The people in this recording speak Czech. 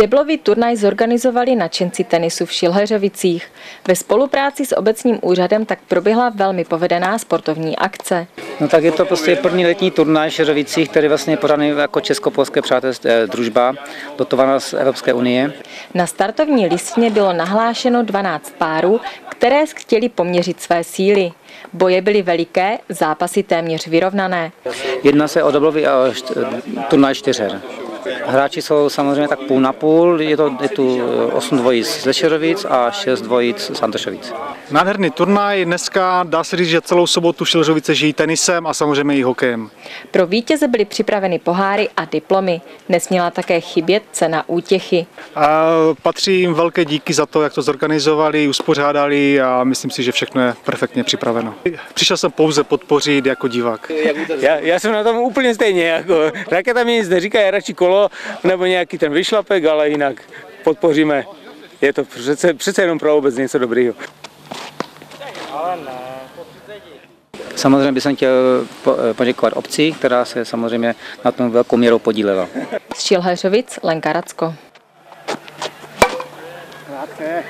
Deblový turnaj zorganizovali nadšenci tenisu v Šilheřovicích. Ve spolupráci s obecním úřadem tak proběhla velmi povedená sportovní akce. No tak je to prostě první letní turnaj v Šeřovicích, který vlastně je pořádný jako česko-polské přátelství eh, družba, dotovaná z Evropské unie. Na startovní listně bylo nahlášeno 12 párů, které chtěli poměřit své síly. Boje byly veliké, zápasy téměř vyrovnané. Jedná se o doblový eh, turnaj čtyřher. Hráči jsou samozřejmě tak půl na půl, je, to, je tu 8 dvojic z Lešerovic a 6 dvojic z Antošovic. Nádherný turnaj, dneska dá se říct, že celou sobotu Šilžovice žijí tenisem a samozřejmě i hokejem. Pro vítěze byly připraveny poháry a diplomy. Nesměla také chybět cena útěchy. A patří jim velké díky za to, jak to zorganizovali, uspořádali a myslím si, že všechno je perfektně připraveno. Přišel jsem pouze podpořit jako divák. Já, já jsem na tom úplně stejně, jako raketa mi nic neříká, je radši kolo nebo nějaký ten vyšlapek, ale jinak podpoříme. Je to přece, přece jenom pro obec něco dobrýho. Samozřejmě bych chtěl eh, poděkovat obci, která se samozřejmě na tom velkou měrou podílela. Z Šilheřovic Lenka Racko. Krátké.